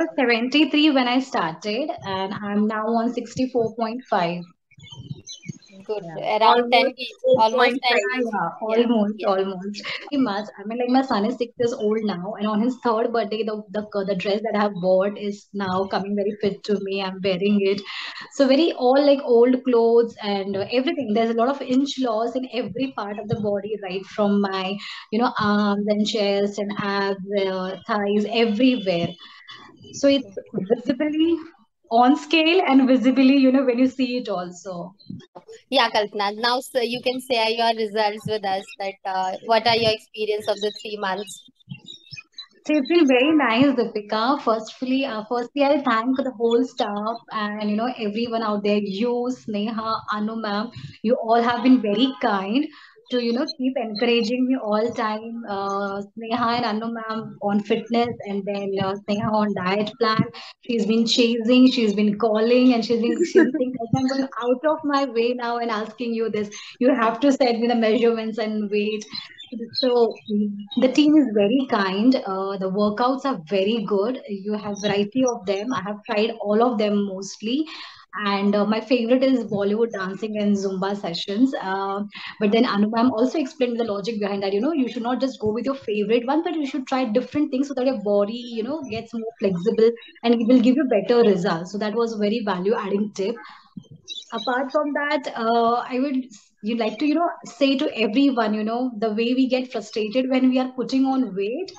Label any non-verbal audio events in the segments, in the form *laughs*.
was 73 when I started, and I'm now on 64.5. Good. Yeah. Around 10 Almost kg, almost 10 Yeah, almost, Yeah. almost. Pretty much. I mean, like my son is six years old now, and on his third birthday, the the the dress that I have bought is now coming very fit to me. I'm wearing it. So very all like old clothes and everything. There's a lot of inch loss in every part of the body, right from my, you know, arms and chest and abs, uh, thighs, everywhere. So it's visibly on scale and visibly, you know, when you see it also. Yeah, Kalpana. Now so you can share your results with us that uh, what are your experience of the three months? So it's been very nice, Deepika. Firstly, uh, firstly, I thank the whole staff and you know everyone out there. You, Sneha, Anu ma'am, you all have been very kind to you know keep encouraging me all time. Uh, Sneha and Anu ma'am on fitness, and then uh, Sneha on diet plan. She's been chasing, she's been calling, and she's been she's been I'm going out of my way now and asking you this. You have to send me the measurements and weight. So the team is very kind. Uh, the workouts are very good. You have variety of them. I have tried all of them mostly. And uh, my favorite is Bollywood dancing and Zumba sessions. Uh, but then Anu ma'am also explained the logic behind that. You know, you should not just go with your favorite one, but you should try different things so that your body, you know, gets more flexible and it will give you better results. So that was a very value adding tip apart from that uh, i would you like to you know say to everyone you know the way we get frustrated when we are putting on weight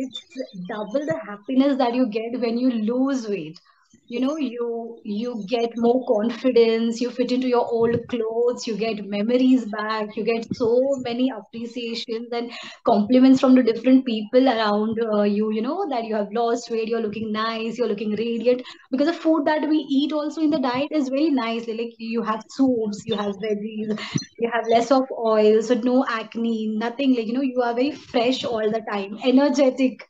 it's double the happiness that you get when you lose weight you know you you get more confidence you fit into your old clothes you get memories back you get so many appreciations and compliments from the different people around uh, you you know that you have lost weight you're looking nice you're looking radiant. Because the food that we eat also in the diet is very nice. Like you have soups you have veggies you have less of oil so no acne nothing. Like you know you are very fresh all the time energetic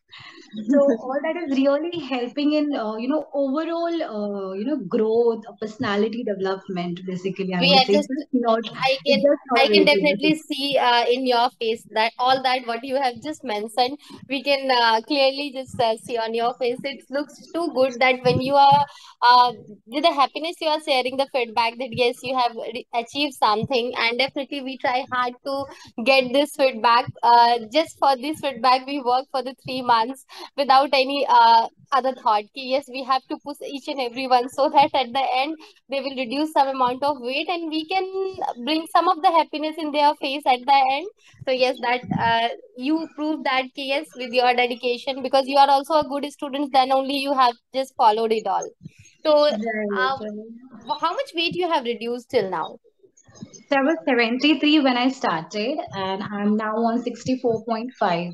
so all that is really helping in uh, you know overall uh, you know growth personality development basically i We are just not I can I can definitely related see uh, in your face that all that what you have just mentioned, we can uh, clearly just uh, see on your face. It looks too good that when you are uh, with the happiness you are sharing the feedback that yes you have achieved something, and definitely we try hard to get this feedback. Uh, just for this feedback, we work for the three months without any uh, other thought. Ki, yes, we have to push each and everyone so that at the end they will reduce some amount of weight and we can bring some of the happiness in their face at the end. So yes that uh, you prove that ki yes with your dedication because you are also a good student then only you have just followed it all. So uh, how much weight you have reduced till now? So i was 73 when i started and i'm now on 64.5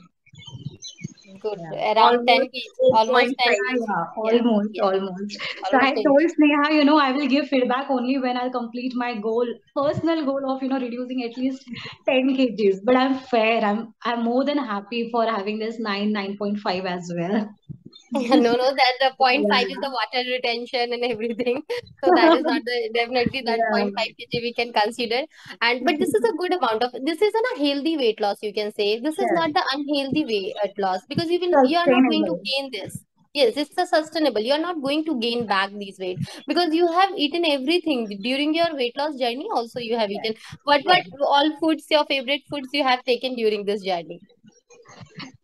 good Yeah, around 10 almost almost 10 8.5. kg Yeah, almost, yeah almost. So I almost 10 told Sneha, you know, I will give feedback only when I'll complete my goal, personal goal of, you know, reducing at least 10 kgs. But I'm fair. I'm I'm more than happy for having this 9, 9.5 as well. No no that the point five is the water retention and everything. So that is not the definitely that Yeah. point five kg we can consider. And but this is a good amount of this is a healthy weight loss you can say. This is not the unhealthy weight loss because you will you are not going to gain this. Yes it's a sustainable. You are not going to gain back these weight because you have eaten everything. During your weight loss journey also you have eaten. What what all foods your favorite foods you have taken during this journey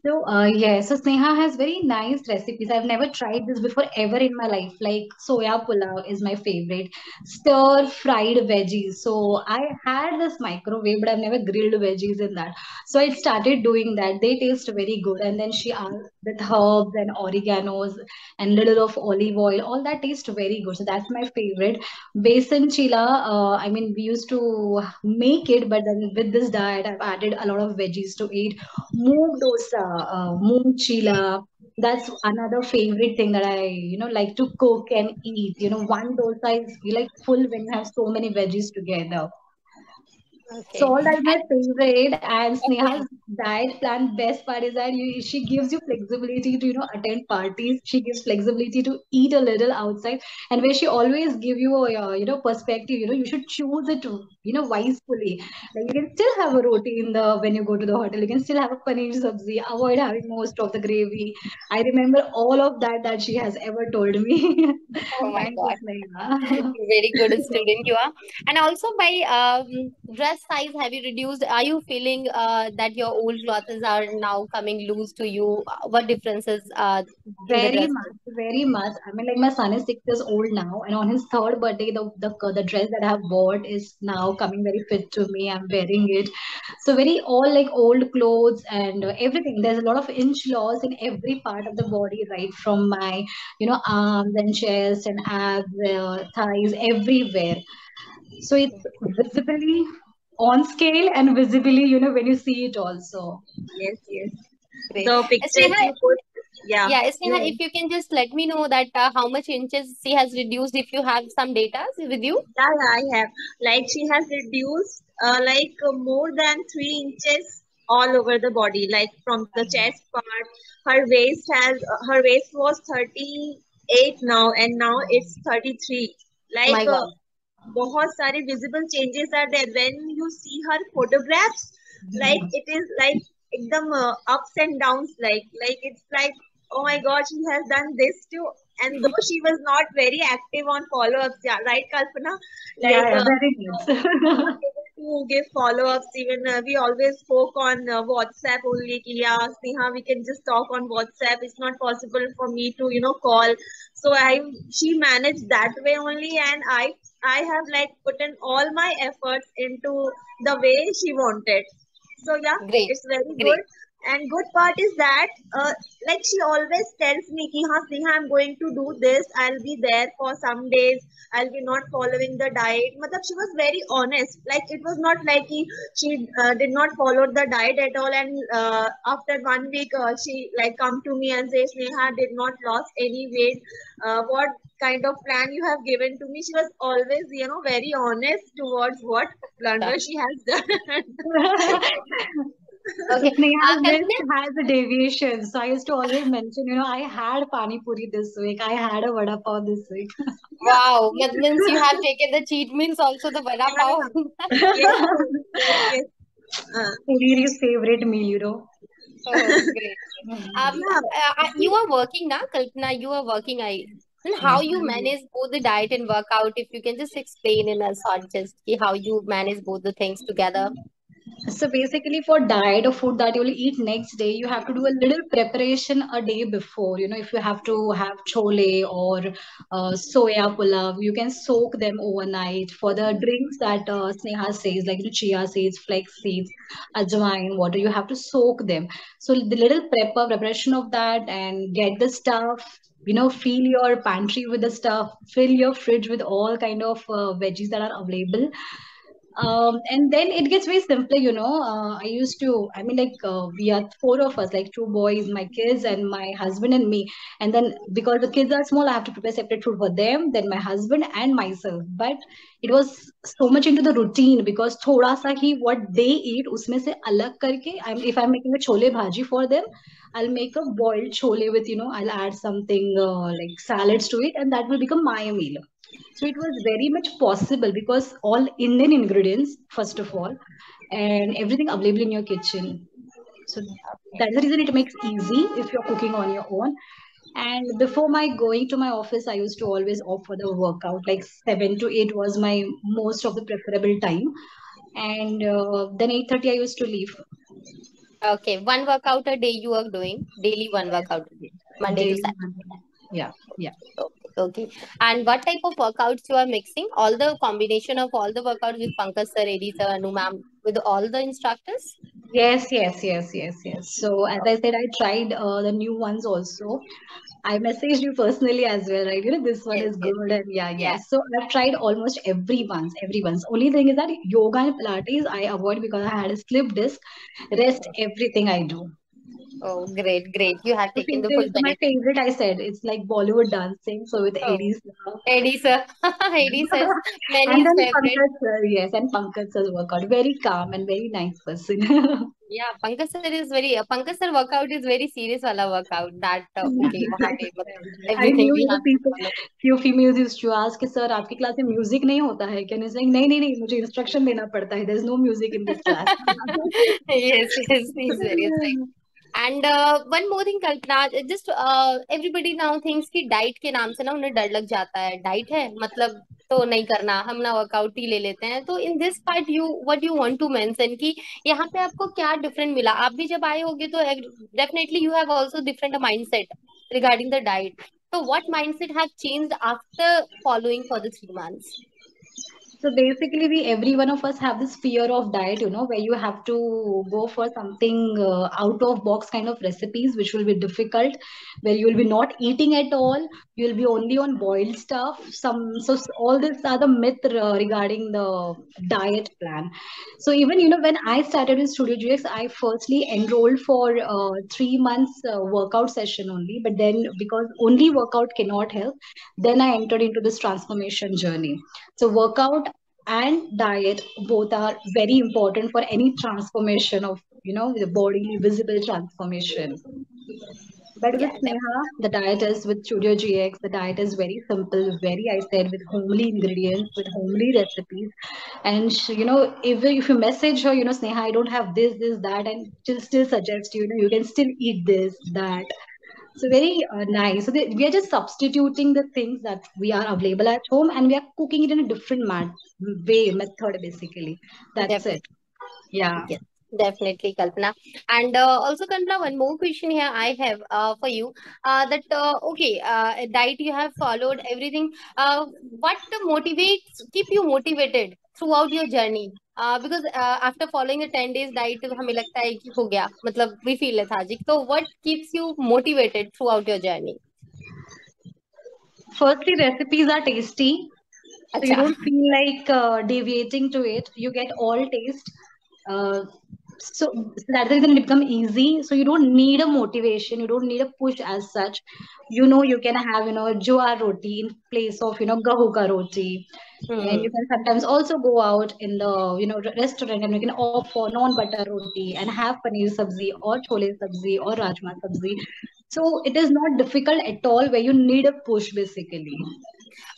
So, uh, yeah, so Sneha has very nice recipes. I've never tried this before ever in my life. Like soya pulao is my favorite. Stir fried veggies. So I had this microwave, but I've never grilled veggies in that. So I started doing that. They taste very good. And then she asked with herbs and oreganos and little of olive oil. All that tastes very good. So that's my favorite. Besan chila. Uh, I mean, we used to make it, but then with this diet, I've added a lot of veggies to eat moong dosa, uh, moong chila. That's another favorite thing that I, you know, like to cook and eat. You know, one dosa is like full when you have so many veggies together. So Okay. all that my favorite. And. Sneha's diet plan best part is that you, she gives you flexibility to you know attend parties. She gives flexibility to eat a little outside, and where she always give you a you know perspective. You know you should choose it you know wisely. Like you can still have a roti in the when you go to the hotel. You can still have a paneer sabzi. Avoid having most of the gravy. I remember all of that that she has ever told me. *laughs* Oh my God. Very good student you are. And also by um, dress size, have you reduced? Are you feeling uh, that your old clothes are now coming loose to you? Uh, What differences uh, Very much, very much. I mean, like my son is six years old now, and on his third birthday, the the the dress that I have bought is now coming very fit to me. I'm wearing it, so very all like old clothes and everything. There's a lot of inch loss in every part of the body, right from my you know arms and chest and abs, uh, thighs, everywhere. So it's visibly on scale and visibly, you know, when you see it also. Yes, yes. Great. The Uh, pictures Sneha, you put, yeah. yeah, Sneha, Yes. if you can just let me know that uh, how much inches she has reduced, if you have some data with you. Yeah, yeah, I have. Like she has reduced uh, like uh, more than three inches all over the body, like from the chest part. Her waist has uh, her waist was 38 now, and now it's 33. Like My bahut sare visible changes are there. When you see her photographs hmm. like it is like ekdam uh, ups and downs like like it's like oh my god she has done this too. And hmm. though she was not very active on follow-ups yeah right kalpana? Like, yeah, yeah very good. *laughs* to give follow-ups even uh, we always spoke on uh, whatsapp only ki, yeah sneha we can just talk on whatsapp. It's not possible for me to you know call. So i she managed that way only and i I have like put in all my efforts into the way she wanted. So yeah, Great. it's very good. And good part is that, uh, like she always tells me, ki, हाँ, Sneha, I'm going to do this. I'll be there for some days. I'll be not following the diet. Matlab, she was very honest. Like it was not like he, she uh, did not follow the diet at all. And uh, after one week, uh, she like come to me and say, Sneha did not lost any weight. Uh, what kind of plan you have given to me? She was always, you know, very honest towards what blunder she has done. *laughs* *laughs* Okay. Uh, Sneha's list has a deviation. So I used to always mention, you know, I had pani puri this week. I had a vada pav this week. *laughs* wow, that means you have taken the cheat means also the vada pav. Yes, yes, yes, yes. Uh, Riri's favorite meal, you know. Oh, great. Um, *laughs* uh, uh, you are working now, Kalpana. You are working. I and how you manage both the diet and workout? If you can just explain in a short, just how you manage both the things together. So basically, for diet or food that you will eat next day, you have to do a little preparation a day before. You know, if you have to have chole or uh, soya pulav, you can soak them overnight. For the drinks that uh, Sneha says, like you know, chia seeds, flax seeds, ajwain, water, you have to soak them. So the little prep preparation of that and get the stuff. You know, fill your pantry with the stuff. Fill your fridge with all kind of uh, veggies that are available um, and then it gets very simple, you know. Uh, I used to, I mean, like, uh, we are four of us, like two boys, my kids, and my husband and me. And then because the kids are small, I have to prepare separate food for them, then my husband and myself. But it was so much into the routine because thoda sa hi what they eat, usme se alag karke, I'm, if I'm making a chole bhaji for them, I'll make a boiled chole with, you know, I'll add something uh, like salads to it, and that will become my meal. So it was very much possible because all Indian ingredients, first of all, and everything available in your kitchen. So that's the reason it makes easy if you're cooking on your own. And before my going to my office, I used to always opt for the workout. Like seven to eight was my most of the preferable time. And uh, then 8:30 I used to leave Okay, one workout a day you are doing daily. One workout a day, Monday to. Saturday. Yeah, yeah. Okay, okay. And what type of workouts you are mixing? All the combination of all the workouts with Pankaj sir, Edi sir, Anu ma'am, with all the instructors? Yes, yes, yes, yes, yes. So as I said, I tried uh, the new ones also. I messaged you personally as well, right? You know, this one Yes, is yes, good and yeah, yeah. yes. So I've tried almost everyone's, everyone's. Only thing is that yoga and Pilates I avoid because I had a slip disc. Rest everything I do. Oh, great, great. You have My taken the full favorite, my benefit. favorite, I said, it's like Bollywood dancing. So with Oh, Eddie Sir. Eddie sir. *laughs* Eddie sir *laughs* is And many's then favorite. Pankaj Sir, yes, and Pankaj Sir's workout. Very calm and very nice person. *laughs* Yeah, Pankaj sir is very uh, Pankaj sir workout is very serious wala workout. That uh, okay, वहाँ पे मतलब I everything knew we you know have to people, follow. few females used to ask कि sir आपकी class में music नहीं होता है क्या नहीं saying नहीं नहीं नहीं मुझे इंस्ट्रक्शन देना पड़ता है there's no music in this class Yes, yes, he's very strict. and one more thing Kalpana just everybody now things कि डाइट के नाम से ना उन्हें डर लग जाता है। डाइट है? मतलब तो नहीं करना। हम ना वर्कआउट ही ले लेते हैं। तो in this part you what you want to कि यहाँ पे आपको क्या डिफरेंट मिला? आप भी जब आए होगे तो definitely you have also different mindset regarding the diet so what mindset have changed after following for the three months? So basically, we every one of us have this fear of diet, you know, where you have to go for something uh, out of box kind of recipes, which will be difficult, where you will be not eating at all. You will be only on boiled stuff. Some so all these are the myth uh, regarding the diet plan. So even you know when I started in Studio GX, I firstly enrolled for uh, three months uh, workout session only, but then because only workout cannot help, then I entered into this transformation journey. So workout and diet both are very important for any transformation of you know the bodily visible transformation but with yeah Sneha, the diet is with Studio GX, the diet is very simple, very, I said, with homely ingredients, with homely recipes. And sh- you know, if if you message her, you know, Sneha, I don't have this, this, that, and she'll still suggest you know, you can still eat this, that. So very uh, nice. So they, we are just substituting the things that we are available at home, and we are cooking it in a different mat- way, method, basically. That's definitely it. Yeah. Yes, definitely, Kalpana. And uh, also, Kalpana, one more question here I have uh, for you. Uh, that uh, okay, uh, a diet you have followed everything. Uh, what motivates keep you motivated throughout your journey? Uh, because uh, after following the 10 days diet हमें लगता है कि हो गया मतलब we feel lethargic. So what keeps you motivated throughout your journey? Firstly, recipes are tasty. So you अच्छा don't feel like uh, deviating to it. You get all taste. So, so that's the reason it become easy. So you don't need a motivation. You don't need a push as such. You know you can have you know jowar roti in place of you know gahu ka roti, and hmm. you can sometimes also go out in the you know restaurant and you can opt for non butter roti and have paneer sabzi or chole sabzi or rajma sabzi. So it is not difficult at all where you need a push basically.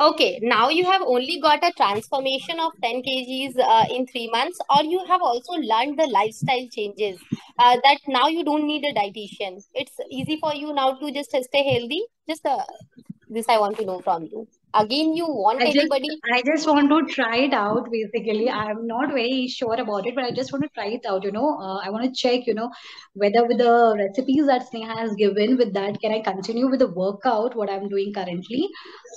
Okay, now you have only got a transformation of 10 kgs uh, in three months, or you have also learned the lifestyle changes uh, that now you don't need a dietitian. It's easy for you now to just stay healthy. Just uh, this I want to know from you. Again, you want I just anybody? I just want to try it out basically. I'm not very sure about it, but I just want to try it out, you know. Uh, I want to check, you know, whether with the recipes that Sneha has given, with that, can I continue with the workout, what I'm doing currently,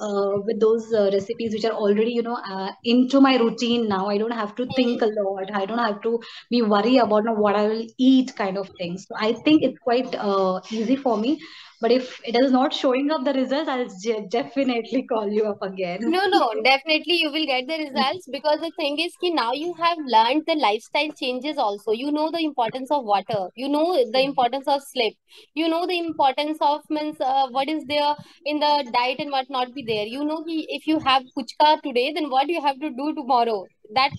uh, with those uh, recipes which are already, you know, uh, into my routine now. I don't have to think a lot. I don't have to be worried about you know, what I will eat kind of thing. So I think it's quite uh, easy for me. But if it is not showing up the results, I'll definitely *laughs* call you up again. No, no, definitely you will get the results because the thing is ki now you have learned the lifestyle changes also. You know the importance of water. You know the importance of sleep. You know the importance of means uh, what is there in the diet and what not be there. You know if you have puchka today, then what you have to do tomorrow. That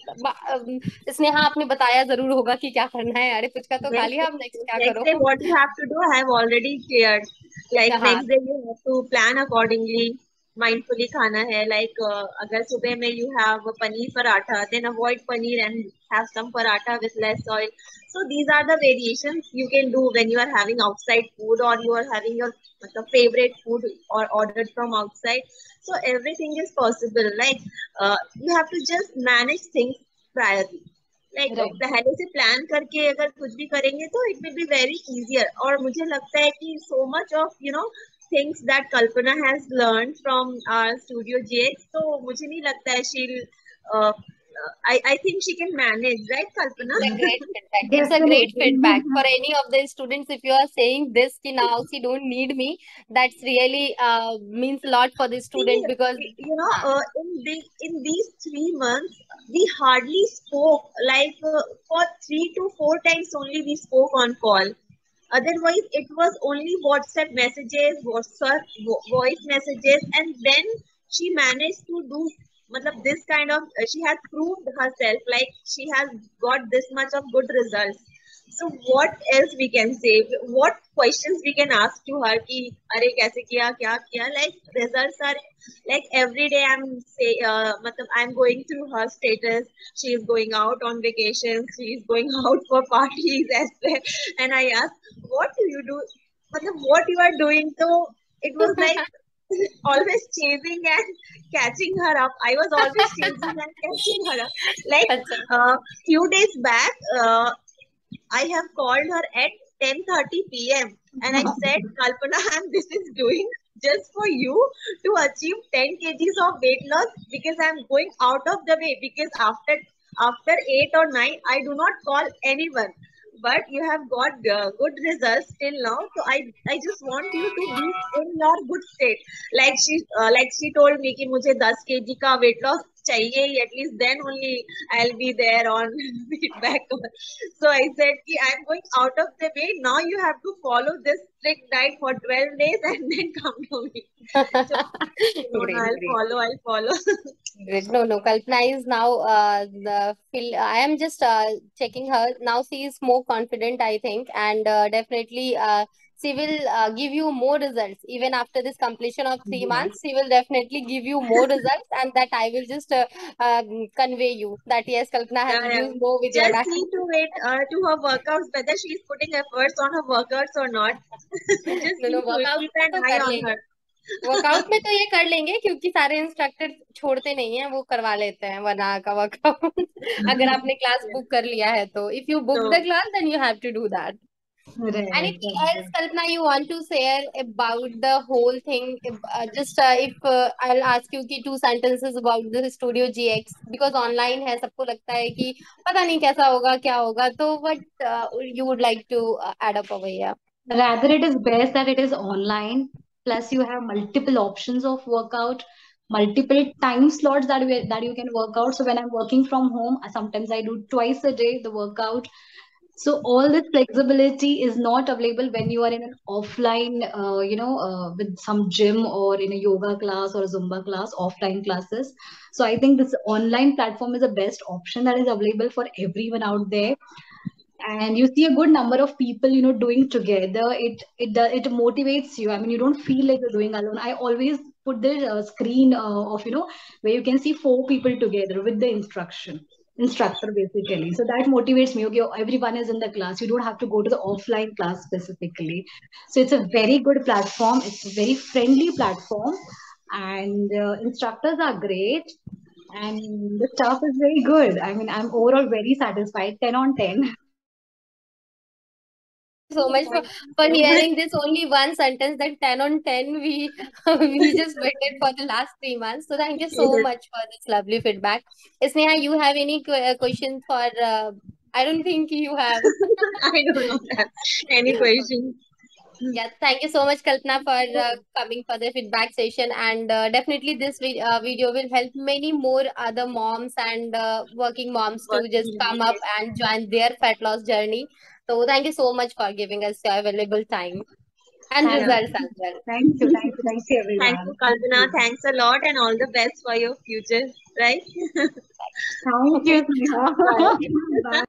um, Sneha आपने बताया ज़रूर होगा कि क्या करना है। अरे पुचका तो खा लिया अब नेक्स्ट क्या करो? What you have to do I have already shared like next day you have to plan accordingly mindfully खाना है लाइक like, uh, अगर सुबह में you have paneer paratha then avoid paneer and have some paratha with less oil so these are the variation you can do when you are having outside food और you are having your मतलब favourite food और ordered from outside so everything is possible like you have to just manage things priorly like पहले से plan करके अगर कुछ भी करेंगे तो it will be very easier और मुझे लगता है कि so much of you know things that Kalpana has learned from our studio GX. So, मुझे नहीं लगता है she'll uh, uh, I, I think she can manage, right, Kalpana? It's a great feedback. It's a great feedback for any of the students. If you are saying this, ki now she don't need me, that's really uh, means a lot for the student because you know uh, in the in these three months we hardly spoke. Like uh, for three to four times only we spoke on call otherwise it was only whatsapp messages whatsapp voice messages and then she managed to do matlab, this kind of she has proved herself like she has got this much of good results so what else we can say? What questions we can ask to her ki are kaise kiya kya kiya? Like results are like every day i'm say uh, matlab, i'm going through her status. She is going out on vacations she is going *laughs* out for parties as well. And i ask what do you do? Matlab, what you are doing? So it was like *laughs* always chasing and catching her up. I was always chasing and catching her up. Like *laughs* a uh, few days back, uh, I have called her at 10:30 p.m. and I *laughs* said, Kalpana, I'm this is doing just for you to achieve 10 kgs of weight loss because I'm going out of the way because after after 8 or 9 I do not call anyone but you have got uh, good results till now so i i just want you to be in your good state like she uh, like she told me mujhe 10 kg ka weight loss chahiye at least then only i'll be there on *laughs* feedback so i said ki i'm going out of the way now you have to follow this strict diet for 12 days and *laughs* then come to me so, *laughs* great, i'll great. follow i'll follow Great. No, no. Kalpana is now uh, the feel. I am just uh, checking her now. She is more confident, I think, and uh, definitely uh, she will uh, give you more results even after this completion of three months. She will definitely give you more results, and that I will just uh, uh, convey you that yes, Kalpana has Yeah, yeah. more with just your need to wait uh, to her workouts whether she is putting efforts on her workouts or not just No, no. Workout keep an तो eye on her workout में तो ये कर लेंगे क्योंकि सारे instructor छोड़ते नहीं है वो करवा लेते हैं वरना का वर्कआउट अगर आपने क्लास बुक कर लिया है तो if you book the class then you have to do that Right, anything else kalpana you want to share about the whole thing If, uh, just uh, if uh, i'll ask you ki two sentences about the studio gx because online है सबको लगता है कि पता नहीं कैसा होगा क्या होगा तो what uh, you would like to uh, add up over here Rather, it is best that it is online. Plus, you have multiple options of workout, multiple time slots that we, that you can work out. So when I'm working from home, sometimes I do twice a day the workout. So all this flexibility is not available when you are in an offline, uh, you know, uh, with some gym or in a yoga class or Zumba class, offline classes. So I think this online platform is the best option that is available for everyone out there. And you see a good number of people you know doing together. It it do- it motivates you. I mean you don't feel like you're doing alone. I always put the uh, screen uh, of you know where you can see four people together with the instruction instructor basically. So that motivates me. Okay everyone is in the class. You don't have to go to the offline class specifically. So it's a very good platform. It's a very friendly platform. And uh, instructors are great. And the staff is very good. I mean i'm overall very satisfied. 10 on 10 so much for, for hearing this only one sentence that 10 on 10 we *laughs* we just waited for the last three months. So thank you so much for this lovely feedback. Sneha you have any qu- question for uh, i don't think you have. *laughs* I don't know any questions yeah thank you so much kalpana for uh, coming for the feedback session. And uh, definitely this vi- uh, video will help many more other moms and uh, working moms to just come up and join their fat loss journey so thank you so much for giving us your available time and Thank results you. as well Thank you. Thank you. Thank you, everyone. thank you kalpana thanks a lot and all the best for your future right *laughs* Thank you, Bye. *laughs* Bye.